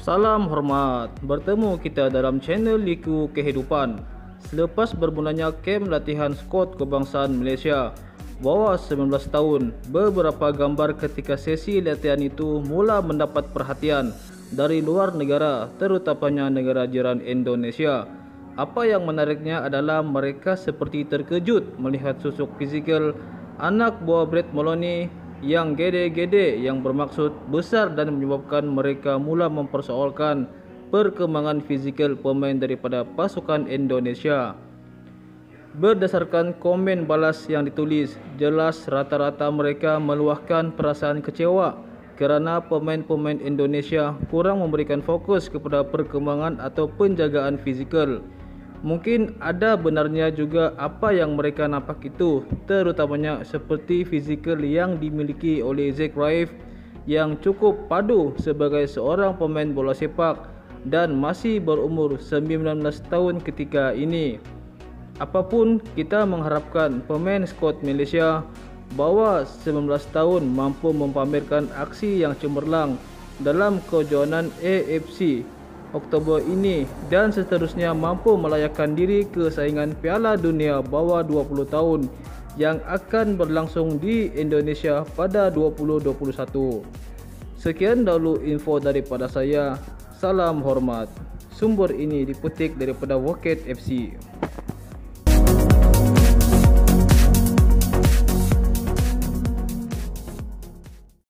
Salam hormat, bertemu kita dalam channel Liku Kehidupan. Selepas bermulanya kem latihan skot kebangsaan Malaysia bawah 19 tahun, beberapa gambar ketika sesi latihan itu mula mendapat perhatian dari luar negara, terutamanya negara jiran Indonesia. Apa yang menariknya adalah mereka seperti terkejut melihat susuk fizikal anak buah Brett Moloney yang gede-gede yang bermaksud besar dan menyebabkan mereka mula mempersoalkan perkembangan fizikal pemain daripada pasukan Indonesia. Berdasarkan komen balas yang ditulis, jelas rata-rata mereka meluahkan perasaan kecewa kerana pemain-pemain Indonesia kurang memberikan fokus kepada perkembangan atau penjagaan fizikal. Mungkin ada benarnya juga apa yang mereka nampak itu terutamanya seperti fizikal yang dimiliki oleh Zack Raif yang cukup padu sebagai seorang pemain bola sepak dan masih berumur 19 tahun ketika ini. Apapun kita mengharapkan pemain skuad Malaysia bawah 19 tahun mampu mempamerkan aksi yang cemerlang dalam kejohanan AFC Oktober ini dan seterusnya mampu melayakkan diri ke saingan Piala Dunia bawah 20 tahun yang akan berlangsung di Indonesia pada 2021. Sekian dahulu info daripada saya. Salam hormat. Sumber ini dipetik daripada Woket FC.